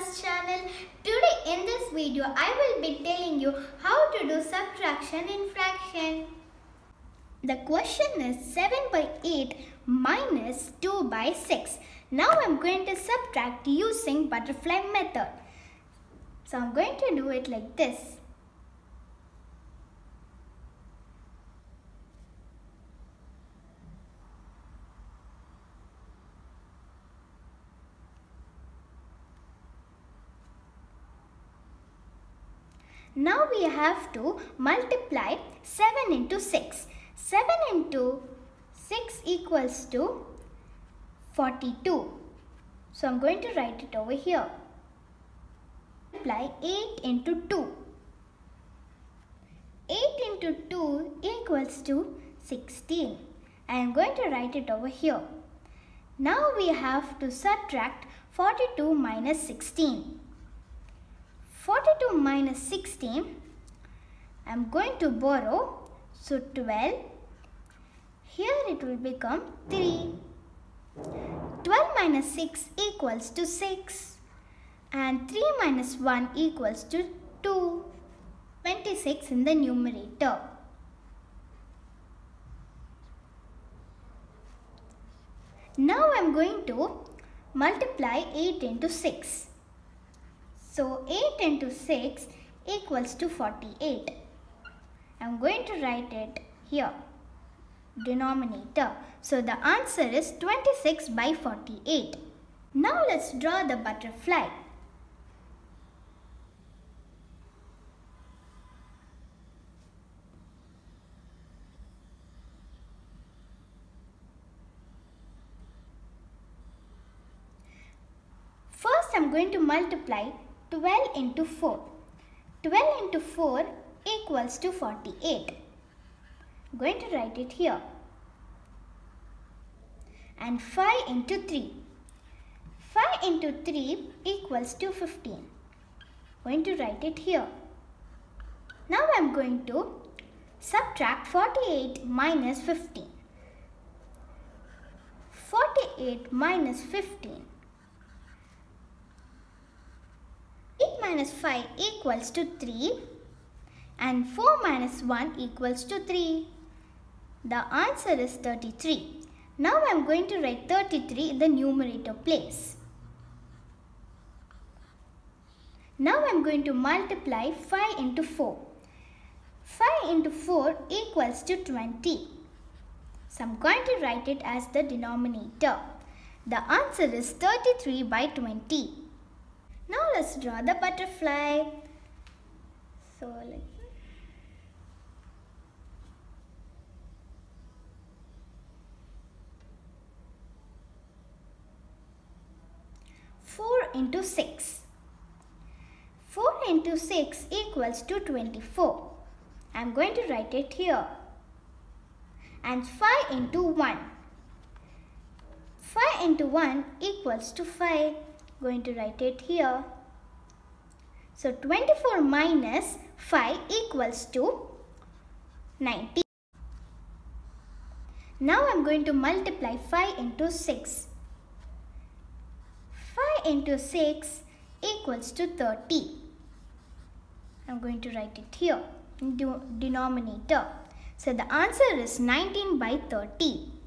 Mathas channel. Today in this video I will be telling you how to do subtraction in fraction. The question is 7 by 8 minus 2 by 6. Now I am going to subtract using butterfly method. So I am going to do it like this. Now we have to multiply 7 into 6. 7 into 6 equals to 42. So I'm going to write it over here. Multiply 8 into 2. 8 into 2 equals to 16. I am going to write it over here. Now we have to subtract 42 minus 16. 42 minus 16 I am going to borrow so 12 here it will become 3 12 minus 6 equals to 6 and 3 minus 1 equals to 2 26 in the numerator. Now I am going to multiply 8 into 6 so 8 into 6 equals to 48. I am going to write it here. Denominator. So the answer is 26 by 48. Now let's draw the butterfly. First I am going to multiply 12 into 4. 12 into 4 equals to 48. I'm going to write it here. And 5 into 3. 5 into 3 equals to 15. I'm Going to write it here. Now I am going to subtract 48 minus 15. 48 minus 15 minus 5 equals to 3 and 4 minus 1 equals to 3. The answer is 33. Now I am going to write 33 in the numerator place. Now I am going to multiply 5 into 4. 5 into 4 equals to 20. So I am going to write it as the denominator. The answer is 33 by 20. Now let's draw the butterfly. So like Four into six. Four into six equals to twenty-four. I'm going to write it here. And five into one. Five into one equals to five going to write it here. So 24 minus 5 equals to 90. Now I am going to multiply 5 into 6. 5 into 6 equals to 30. I am going to write it here in denominator. So the answer is 19 by 30.